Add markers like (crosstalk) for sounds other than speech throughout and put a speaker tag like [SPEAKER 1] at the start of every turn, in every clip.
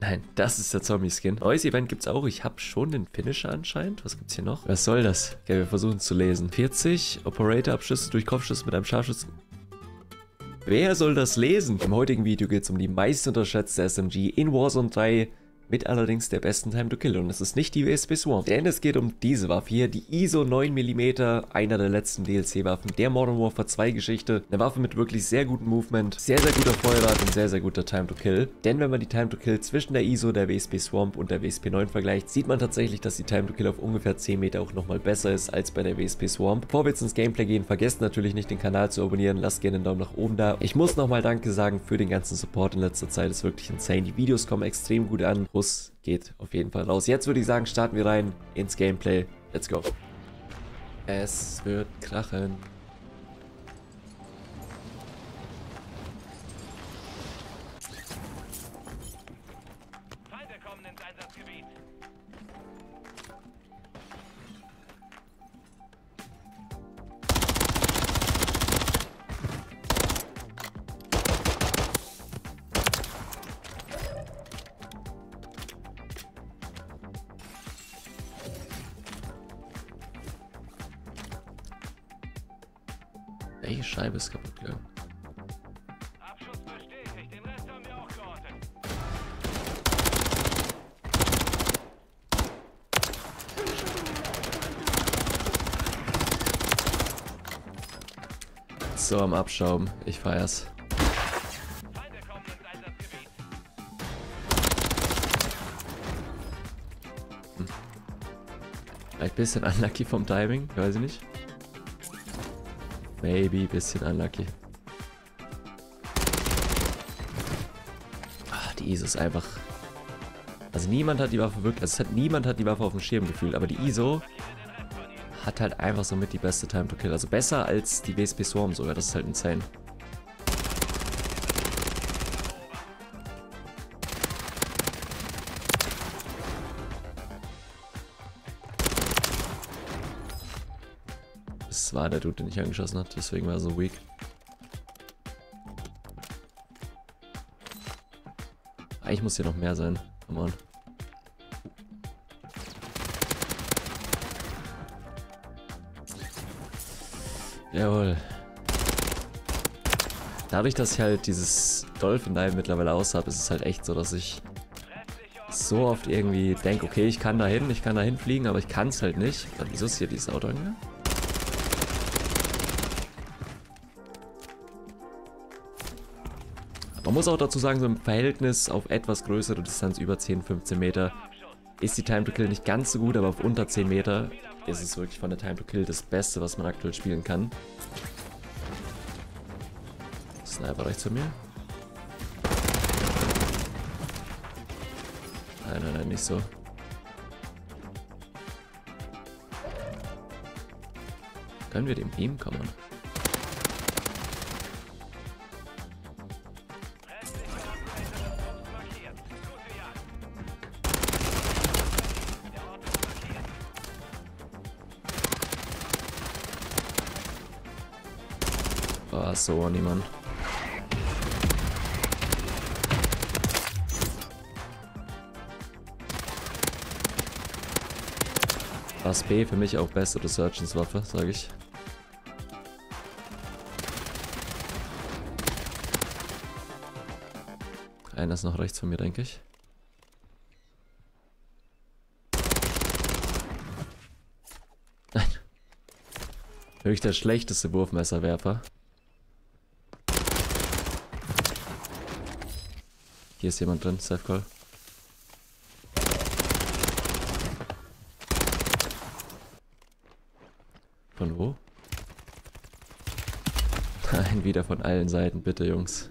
[SPEAKER 1] Nein, das ist der Zombie-Skin. Neues Event gibt's auch. Ich habe schon den Finisher anscheinend. Was gibt's hier noch? Was soll das? Okay, wir versuchen es zu lesen. 40 Operator-Abschüsse durch Kopfschuss mit einem Scharfschuss. Wer soll das lesen? Im heutigen Video geht es um die meist unterschätzte SMG in Warzone 3 mit allerdings der besten Time to Kill. Und es ist nicht die WSB Swarm, denn es geht um diese Waffe hier, die ISO 9mm, einer der letzten DLC-Waffen der Modern Warfare 2 Geschichte. Eine Waffe mit wirklich sehr gutem Movement, sehr, sehr guter Feuerrate und sehr, sehr guter Time to Kill. Denn wenn man die Time to Kill zwischen der ISO, der WSB Swamp und der WSP 9 vergleicht, sieht man tatsächlich, dass die Time to Kill auf ungefähr 10 Meter auch nochmal besser ist als bei der WSP Swamp. Bevor wir jetzt ins Gameplay gehen, vergesst natürlich nicht den Kanal zu abonnieren, lasst gerne einen Daumen nach oben da. Ich muss nochmal Danke sagen für den ganzen Support in letzter Zeit, ist wirklich insane. Die Videos kommen extrem gut an. Plus geht auf jeden Fall raus. Jetzt würde ich sagen, starten wir rein ins Gameplay. Let's go. Es wird krachen. Welche Scheibe ist kaputt gegangen? Abschuss bestätigt, den Rest haben wir auch geortet. So am Abschrauben, ich feier's. Hm. Vielleicht ein bisschen (laughs) unlucky vom Timing, weiß ich nicht. Maybe, bisschen unlucky. Ach, die ISO ist einfach... Also niemand hat die Waffe wirklich... Also hat, niemand hat die Waffe auf dem Schirm gefühlt, aber die ISO hat halt einfach somit die beste Time to Kill. Also besser als die WSP Swarm sogar, das ist halt insane. Das war der Dude, den ich angeschossen hat, deswegen war er so weak. Eigentlich muss hier noch mehr sein. Come on. Jawohl. Dadurch, dass ich halt dieses Dolphin Dive mittlerweile aus habe, ist es halt echt so, dass ich so oft irgendwie denke, okay, ich kann da hin, ich kann da hinfliegen, aber ich kann es halt nicht. Wieso ist hier dieses Auto angegangen? Man muss auch dazu sagen, so im Verhältnis auf etwas größere Distanz, über 10, 15 Meter, ist die Time to Kill nicht ganz so gut, aber auf unter 10 Meter ist es wirklich von der Time to Kill das Beste, was man aktuell spielen kann. Sniper rechts von mir. Nein, nein, nein, nicht so. Können wir dem Beam kommen? War so niemand. Was B für mich auch beste Resurgence Waffe, sage ich. Einer ist noch rechts von mir, denke ich. Nein. (laughs) Wirklich der schlechteste Wurfmesserwerfer. Hier ist jemand drin, Safe Call. Von wo? (laughs) Nein, wieder von allen Seiten, bitte Jungs.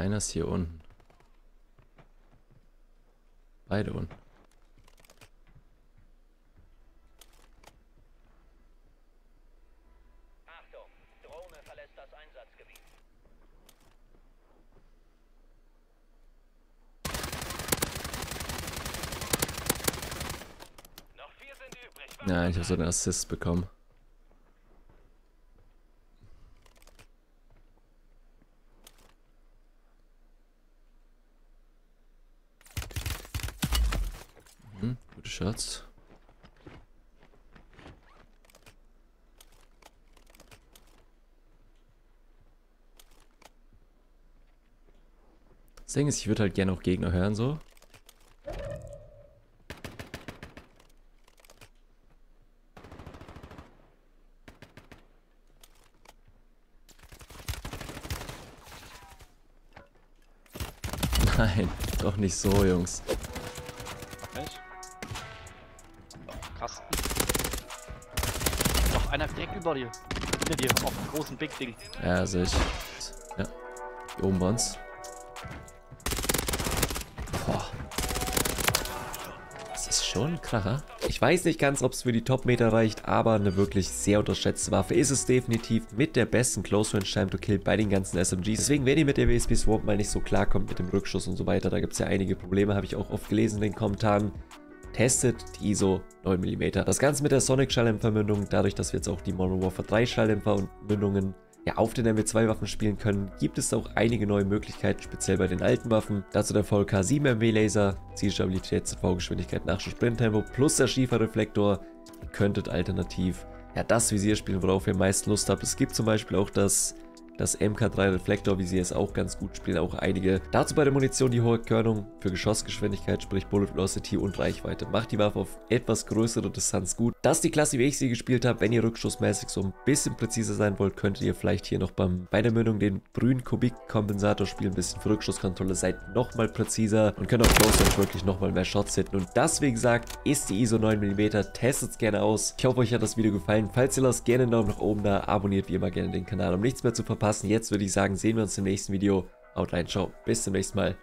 [SPEAKER 1] Einer ist hier unten. Beide unten.
[SPEAKER 2] Achtung, Drohne verlässt das Einsatzgebiet. Noch vier sind übrig.
[SPEAKER 1] Ja, ich habe so einen Assist bekommen. Gute Shots. Das Ding ist, ich würde halt gerne auch Gegner hören, so. (laughs) Nein, doch nicht so, Jungs.
[SPEAKER 3] Einer direkt über dir. Hinter dir, auf dem großen Big Ding.
[SPEAKER 1] Ja, sehe ich. Ja. Hier oben bei uns. Boah. Das ist schon ein Kracher. Ich weiß nicht ganz, ob es für die Top-Meter reicht, aber eine wirklich sehr unterschätzte Waffe ist es definitiv mit der besten Close-Range-Time to Kill bei den ganzen SMGs. Deswegen, wenn ihr mit der WSP Swamp mal nicht so klarkommt mit dem Rückschuss und so weiter, da gibt es ja einige Probleme, habe ich auch oft gelesen in den Kommentaren. Testet die ISO 9mm. Das Ganze mit der Sonic Schalldämpfermündung, dadurch, dass wir jetzt auch die Modern Warfare 3 Schalldämpfer und Mündungen ja, auf den MW2-Waffen spielen können, gibt es auch einige neue Möglichkeiten, speziell bei den alten Waffen. Dazu der VLK 7 MW Laser, Zielstabilität, ZV-Geschwindigkeit, Nachschuss, Sprinttempo plus der Schieferreflektor. Ihr könntet alternativ ja, das Visier spielen, worauf ihr meist Lust habt. Es gibt zum Beispiel auch das das MK3 Reflektor Visier ist auch ganz gut, spielen auch einige. Dazu bei der Munition die hohe Körnung für Geschossgeschwindigkeit, sprich Bullet Velocity und Reichweite. Macht die Waffe auf etwas größere Distanz gut. Das ist die Klasse, wie ich sie gespielt habe. Wenn ihr rückschussmäßig so ein bisschen präziser sein wollt, könntet ihr vielleicht hier noch beim, bei der Mündung den brünen Kubik-Kompensator spielen. Ein bisschen für Rückschusskontrolle, seid nochmal präziser und könnt auch Close wirklich nochmal mehr Shots hitten. Und das, wie gesagt, ist die ISO 9mm. Testet es gerne aus. Ich hoffe, euch hat das Video gefallen. Falls ihr lasst, gerne einen Daumen nach oben da. Abonniert wie immer gerne den Kanal, um nichts mehr zu verpassen. Jetzt würde ich sagen, sehen wir uns im nächsten Video. Haut rein, ciao. Bis zum nächsten Mal.